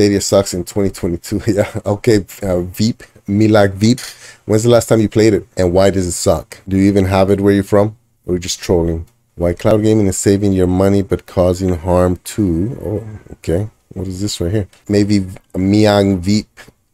Stadia sucks in 2022. yeah, okay, uh, Veep, Milag Veep. When's the last time you played it, and why does it suck? Do you even have it where you're from, or are you just trolling? Why cloud gaming is saving your money but causing harm too? Oh, okay. What is this right here? Maybe Miang Veep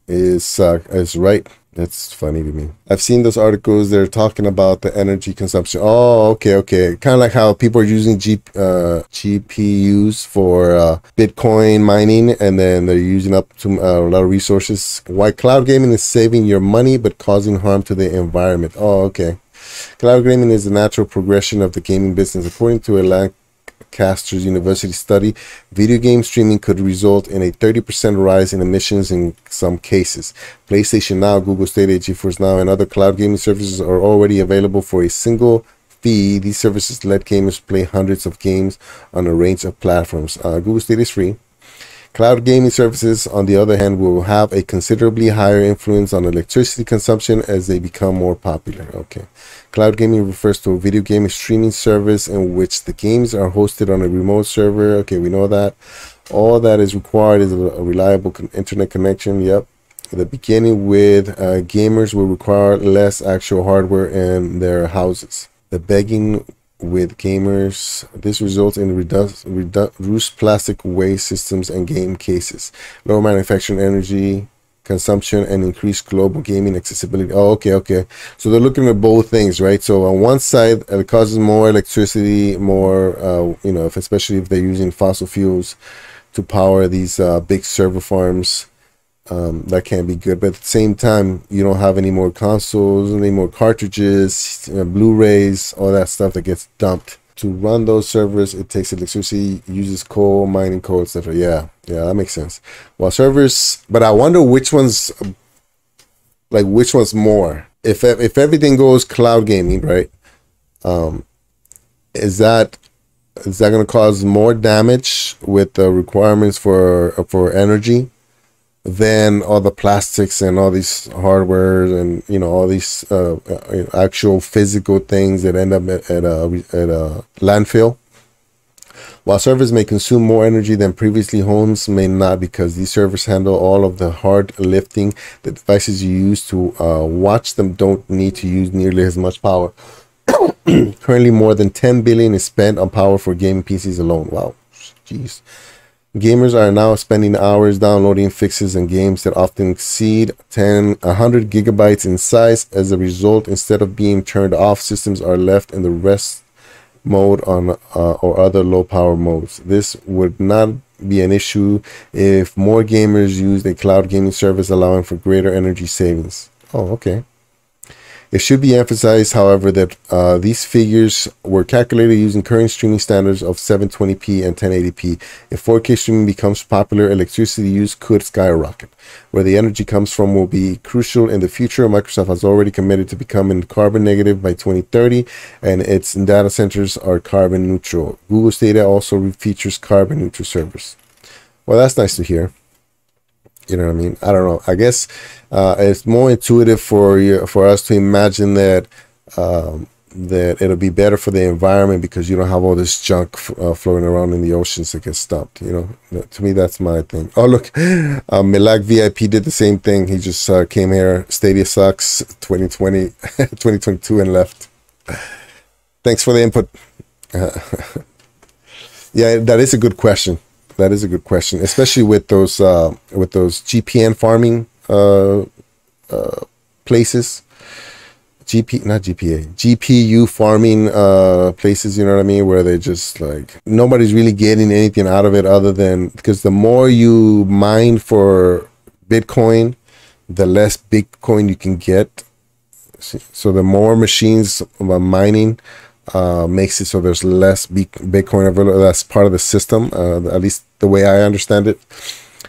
is uh, is right. That's funny to me. I've seen those articles. They're talking about the energy consumption. Oh, okay, okay. Kind of like how people are using G, uh, GPUs for uh, Bitcoin mining, and then they're using up to, uh, a lot of resources. Why cloud gaming is saving your money but causing harm to the environment. Oh, okay. Cloud gaming is a natural progression of the gaming business. According to a Lancaster University study, video game streaming could result in a 30% rise in emissions in some cases. PlayStation Now, Google Stadia, GeForce Now, and other cloud gaming services are already available for a single fee. These services let gamers play hundreds of games on a range of platforms. Uh, Google Stadia is free. Cloud gaming services, on the other hand, will have a considerably higher influence on electricity consumption as they become more popular. Okay. Cloud gaming refers to a video game streaming service in which the games are hosted on a remote server. Okay, we know that. All that is required is a, reliable internet connection. Yep. The beginning with uh, gamers will require less actual hardware in their houses. The begging with gamers. This results in reduced, reduced plastic waste systems and game cases, lower manufacturing energy consumption, and increased global gaming accessibility. Oh, okay, okay. So they're looking at both things, right? So on one side, it causes more electricity, more, uh, you know, if, especially if they're using fossil fuels to power these uh, big server farms um, that can be good. But at the same time, you don't have any more consoles, any more cartridges, you know, Blu-rays, all that stuff that gets dumped. To run those servers, it takes electricity, uses coal, mining coal, etc. Yeah, yeah, that makes sense. Well, servers, but I wonder which ones, like which one's more. If if everything goes cloud gaming, right? Um, is that is that going to cause more damage with the requirements for for energy? Than all the plastics and all these hardware and you know all these uh, uh, actual physical things that end up at, at a at a landfill. While servers may consume more energy than previously, homes may not because these servers handle all of the hard lifting. The devices you use to uh, watch them don't need to use nearly as much power. Currently, more than 10 billion is spent on power for gaming PCs alone. Wow, jeez. Gamers are now spending hours downloading fixes and games that often exceed 10, 100 gigabytes in size. As a result, instead of being turned off, systems are left in the rest mode on uh, or other low power modes. This would not be an issue if more gamers used a cloud gaming service allowing for greater energy savings. Oh, okay. It should be emphasized, however, that uh, these figures were calculated using current streaming standards of 720p and 1080p. If 4K streaming becomes popular, electricity use could skyrocket. Where the energy comes from will be crucial in the future. Microsoft has already committed to becoming carbon negative by 2030, and its data centers are carbon neutral. Google's data also features carbon neutral servers. Well, that's nice to hear. You know what I mean? I don't know. I guess uh, it's more intuitive for you for us to imagine that um, that it'll be better for the environment because you don't have all this junk uh, floating around in the oceans that gets dumped. You know, to me that's my thing. Oh look, uh, Milag VIP did the same thing. He just uh, came here. Stadia sucks 2020, 2022 and left. Thanks for the input. yeah, that is a good question that is a good question, especially with those uh, with those GPN farming uh, uh, places. GP not GPA GPU farming uh places you know what I mean where they just like nobody's really getting anything out of it other than because the more you mine for Bitcoin the less Bitcoin you can get so the more machines mining uh, makes it so there's less Bitcoin available. That's part of the system, uh, at least the way I understand it.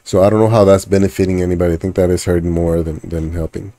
So I don't know how that's benefiting anybody. I think that is hurting more than, than helping.